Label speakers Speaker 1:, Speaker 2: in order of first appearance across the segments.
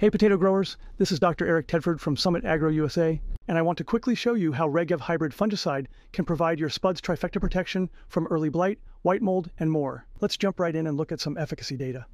Speaker 1: Hey potato growers, this is Dr. Eric Tedford from Summit Agro USA, and I want to quickly show you how Regev hybrid fungicide can provide your spuds trifecta protection from early blight, white mold, and more. Let's jump right in and look at some efficacy data.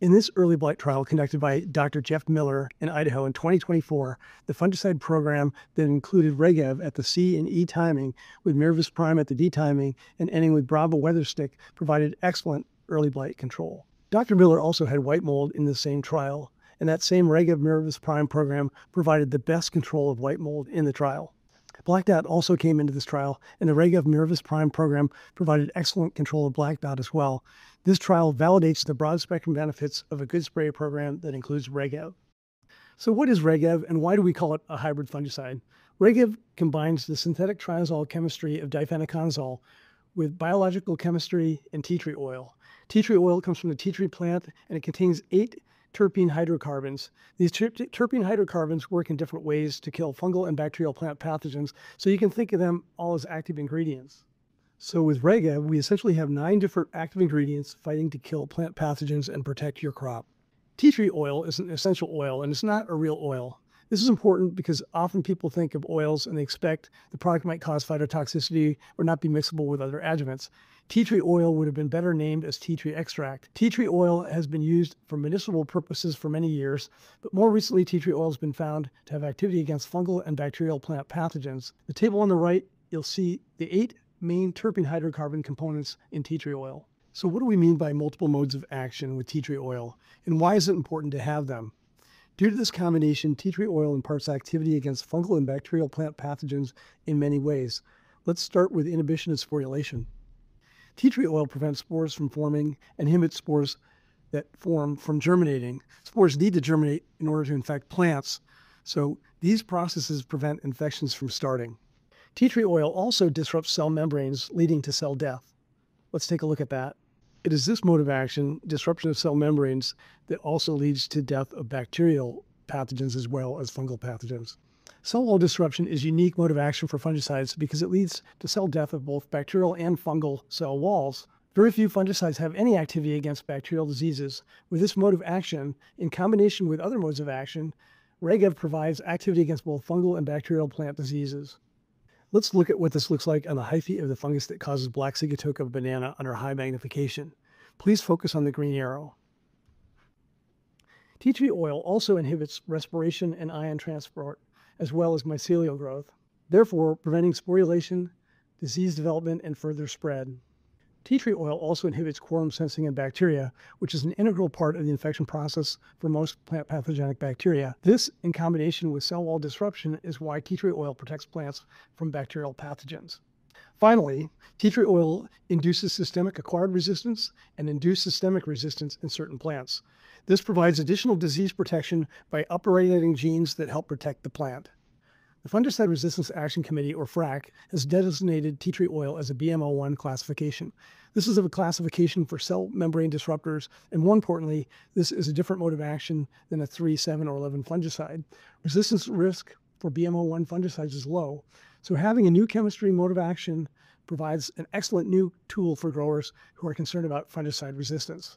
Speaker 1: In this early blight trial conducted by Dr. Jeff Miller in Idaho in 2024, the fungicide program that included Regev at the C and E timing with Miravis Prime at the D timing and ending with Bravo WeatherStik provided excellent early blight control. Dr. Miller also had white mold in the same trial, and that same Regev Miravis Prime program provided the best control of white mold in the trial. Black dot also came into this trial, and the Regev Miravis Prime program provided excellent control of black dot as well. This trial validates the broad spectrum benefits of a good spray program that includes Regev. So what is Regev and why do we call it a hybrid fungicide? Regev combines the synthetic triazole chemistry of difenoconazole with biological chemistry and tea tree oil. Tea tree oil comes from the tea tree plant and it contains eight terpene hydrocarbons. These ter terpene hydrocarbons work in different ways to kill fungal and bacterial plant pathogens, so you can think of them all as active ingredients. So with Regev, we essentially have nine different active ingredients fighting to kill plant pathogens and protect your crop. Tea tree oil is an essential oil and it's not a real oil. This is important because often people think of oils and they expect the product might cause phytotoxicity or not be mixable with other adjuvants. Tea tree oil would have been better named as tea tree extract. Tea tree oil has been used for medicinal purposes for many years, but more recently tea tree oil has been found to have activity against fungal and bacterial plant pathogens. The table on the right, you'll see the eight main terpene hydrocarbon components in tea tree oil. So what do we mean by multiple modes of action with tea tree oil, and why is it important to have them? Due to this combination, tea tree oil imparts activity against fungal and bacterial plant pathogens in many ways. Let's start with inhibition of sporulation. Tea tree oil prevents spores from forming and inhibits spores that form from germinating. Spores need to germinate in order to infect plants, so these processes prevent infections from starting. Tea tree oil also disrupts cell membranes, leading to cell death. Let's take a look at that. It is this mode of action, disruption of cell membranes, that also leads to death of bacterial pathogens as well as fungal pathogens. Cell wall disruption is a unique mode of action for fungicides because it leads to cell death of both bacterial and fungal cell walls. Very few fungicides have any activity against bacterial diseases. With this mode of action, in combination with other modes of action, Regev provides activity against both fungal and bacterial plant diseases. Let's look at what this looks like on the hyphae of the fungus that causes black sigatoka of banana under high magnification. Please focus on the green arrow. Tea tree oil also inhibits respiration and ion transport as well as mycelial growth, therefore preventing sporulation, disease development, and further spread. Tea tree oil also inhibits quorum sensing in bacteria, which is an integral part of the infection process for most plant pathogenic bacteria. This, in combination with cell wall disruption, is why tea tree oil protects plants from bacterial pathogens. Finally, tea tree oil induces systemic acquired resistance and induced systemic resistance in certain plants. This provides additional disease protection by upregulating genes that help protect the plant. The Fungicide Resistance Action Committee, or FRAC, has designated tea tree oil as a BM01 classification. This is a classification for cell membrane disruptors, and more importantly, this is a different mode of action than a 3, 7, or 11 fungicide. Resistance risk for BM01 fungicides is low, so having a new chemistry mode of action provides an excellent new tool for growers who are concerned about fungicide resistance.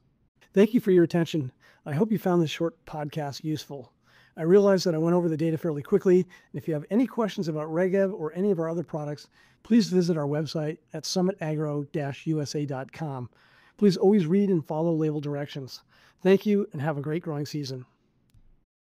Speaker 1: Thank you for your attention. I hope you found this short podcast useful. I realize that I went over the data fairly quickly, and if you have any questions about Regev or any of our other products, please visit our website at summitagro-usa.com. Please always read and follow label directions. Thank you, and have a great growing season.